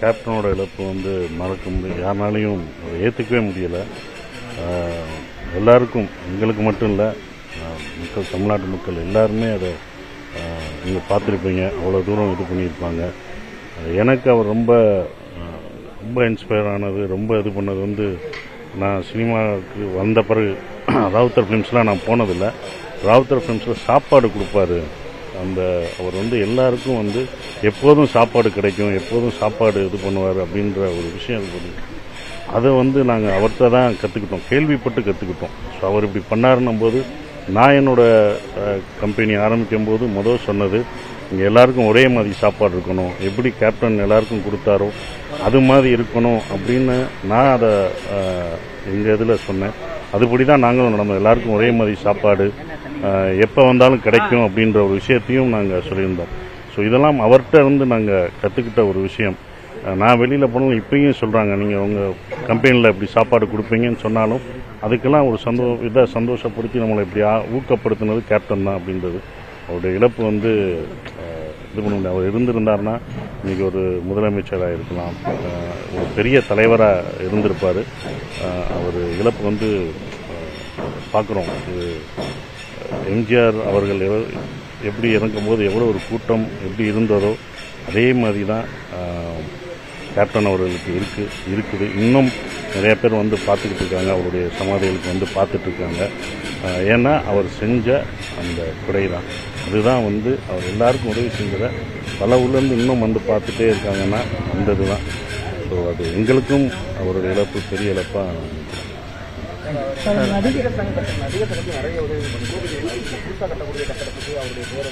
கேப்டனோட இழப்பு வந்து மறக்க முடியும் யாருனாலையும் ஏற்றுக்கவே முடியலை. எல்லாருக்கும் எங்களுக்கு மட்டும் இல்லை மக்கள் தமிழ்நாட்டு மக்கள் எல்லாருமே அதை நீங்கள் பார்த்துருப்பீங்க. அவ்வளோ தூரம் இது பண்ணியிருப்பாங்க. எனக்கு அவர் ரொம்ப ரொம்ப இன்ஸ்பயர் ஆனது ரொம்ப இது பண்ணது வந்து நான் சினிமாவுக்கு வந்த பிறகு ராவுத்தர் ஃபிலிம்ஸ்லாம் நான் போனதில்லை. ராவுத்தர் ஃபிலிம்ஸில் சாப்பாடு கொடுப்பாரு. அந்த அவர் வந்து எல்லாருக்கும் வந்து எப்போதும் சாப்பாடு கிடைக்கும் எப்போதும் சாப்பாடு இது பண்ணுவார் அப்படின்ற ஒரு விஷயம் இது அதை வந்து நாங்கள் அவர்கிட்ட தான் கற்றுக்கிட்டோம் கேள்விப்பட்டு கற்றுக்கிட்டோம் ஸோ அவர் இப்படி பண்ணாருன்னும் போது நான் என்னோட கம்பெனி ஆரம்பிக்கும் போது முதல் சொன்னது இங்கே எல்லாருக்கும் ஒரே மாதிரி சாப்பாடு இருக்கணும். எப்படி கேப்டன் எல்லாருக்கும் கொடுத்தாரோ அது மாதிரி இருக்கணும். அப்படின்னு நான் அதை எங்கள் இதில் சொன்னேன். அதுபடி தான் நாங்களும் நடந்தோம். எல்லாருக்கும் ஒரே மாதிரி சாப்பாடு எப்போ வந்தாலும் கிடைக்கும் அப்படின்ற ஒரு விஷயத்தையும் நாங்கள் சொல்லியிருந்தோம். ஸோ இதெல்லாம் அவர்கிட்ட இருந்து நாங்கள் கற்றுக்கிட்ட ஒரு விஷயம். நான் வெளியில் போனாலும் இப்பயும் சொல்கிறாங்க நீங்கள் உங்கள் கம்பெனியில் இப்படி சாப்பாடு கொடுப்பீங்கன்னு சொன்னாலும் அதுக்கெல்லாம் ஒரு சந்தோ இதை சந்தோஷப்படுத்தி நம்மளை இப்படி ஊக்கப்படுத்தினது கேப்டன் தான் அப்படின்றது. அவருடைய இழப்பு வந்து இது பண்ண முடியாது அவர் இருந்திருந்தாருன்னா இன்னைக்கு ஒரு முதலமைச்சராக இருக்கலாம். ஒரு பெரிய தலைவராக இருந்திருப்பார். அவர் இழப்பு வந்து பார்க்குறோம் இது எம்ஜிஆர் அவர்கள் எவ- எப்படி இறங்கும்போது எவ்வளோ ஒரு கூட்டம் எப்படி இருந்ததோ அதே மாதிரி தான் கேப்டன் அவர்களுக்கு இருக்கு இருக்குது. இன்னும் நிறைய பேர் வந்து பார்த்துக்கிட்டு இருக்காங்க அவருடைய சமாதிகளுக்கு வந்து பார்த்துட்டு இருக்காங்க. ஏன்னா அவர் செஞ்ச அந்த குறை தான் அதுதான் வந்து அவர் எல்லாருக்கும் உதவி செஞ்சதை பல ஊர்லேருந்து இன்னும் வந்து பார்த்துட்டே இருக்காங்கன்னா அந்த இதுதான் ஸோ அது எங்களுக்கும் அவருடைய இழப்பு பெரிய இழப்பாக நடிகர் நடிகர் சங்கத்தில் நிறைய உதவி பண்ணி புதுசாக கட்டக்கூடிய கட்டடத்துக்கு அவருடைய பேரை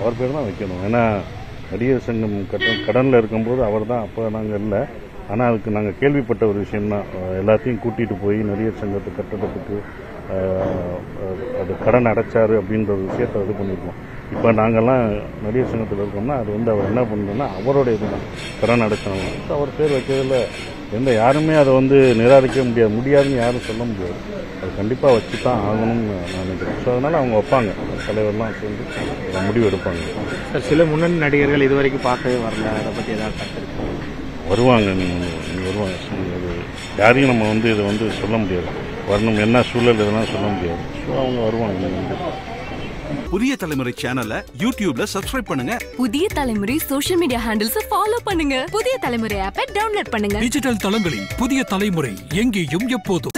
அவர் பேர் தான் வைக்கணும். ஏன்னா நடிகர் சங்கம் கடன் கடனில் இருக்கும்போது அவர் தான் அப்போ நாங்கள் இல்லை. ஆனால் அதுக்கு நாங்கள் கேள்விப்பட்ட ஒரு விஷயம் தான் எல்லாத்தையும் கூட்டிகிட்டு போய் நடிகர் சங்கத்து கட்டடத்துக்கு அது கடன் அடைச்சாரு அப்படின்ற ஒரு விஷயத்த இது பண்ணியிருக்கோம் இப்போ நாங்கள்லாம் நடிகர் சங்கத்தில் இருக்கோம்னா அது வந்து அவர் என்ன பண்ணுறோம்னா அவரோட இதுதான் கடன் அடைச்சவங்க. அவர் பேர் வைக்கிறதுல எந்த யாருமே அதை வந்து நிராகரிக்க முடியாது முடியாதுன்னு யாரும் சொல்ல முடியாது. அது கண்டிப்பாக வச்சு தான் ஆகணும்னு நான் நினைக்கிறேன். ஸோ அதனால் அவங்க வைப்பாங்க. தலைவர்லாம் சேர்ந்து முடிவு எடுப்பாங்க. சார் சில முன்னணி நடிகர்கள் இது வரைக்கும் பார்க்கவே வரல. அதை பற்றி ஏதாவது வருவாங்க. நீங்கள் வருவாங்க. அது யாரையும் நம்ம வந்து இதை வந்து சொல்ல முடியாது. வரணும். என்ன சூழல் இதெல்லாம் சொல்ல முடியாது. ஸோ அவங்க வருவாங்க. புதிய தலைமுறை சேனலை யூடியூப்ல சப்ஸ்கிரைப் பண்ணுங்க புதிய தலைமுறை சோஷியல் மீடியா ஹேண்டில்ஸ் ஃபாலோ பண்ணுங்க புதிய தலைமுறை ஆப்பை டவுன்லோட் பண்ணுங்க டிஜிட்டல் தளங்களில் புதிய தலைமுறை எங்கேயும் எப்போதும்